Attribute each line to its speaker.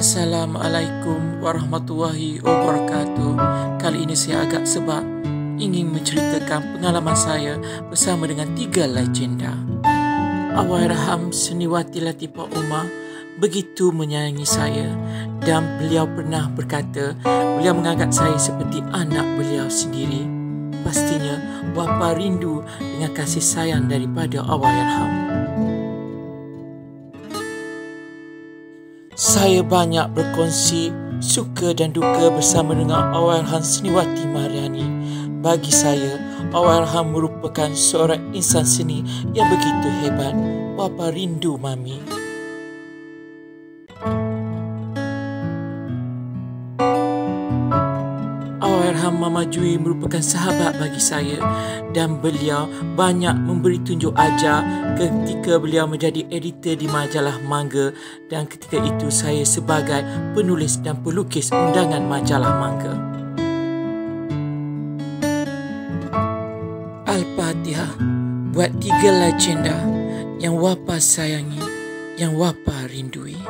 Speaker 1: Assalamualaikum warahmatullahi wabarakatuh. Kali ini saya agak sebab ingin menceritakan pengalaman saya bersama dengan tiga legenda. Allahyarham Seniwati Latifah Umar begitu menyayangi saya dan beliau pernah berkata beliau menganggap saya seperti anak beliau sendiri. Pastinya bapa rindu dengan kasih sayang daripada Allahyarham. Saya banyak berkongsi suka dan duka bersama dengan Allahyarham Seniwati Mariani. Bagi saya, Allahyarham merupakan seorang insan seni yang begitu hebat. Bapa rindu Mami. Allahyarham Mama Jui merupakan sahabat bagi saya dan beliau banyak memberi tunjuk ajar ketika beliau menjadi editor di majalah Mangga dan ketika itu saya sebagai penulis dan pelukis undangan majalah Mangga. Al-Fatihah buat tiga legenda yang wapa sayangi, yang wapa rindui.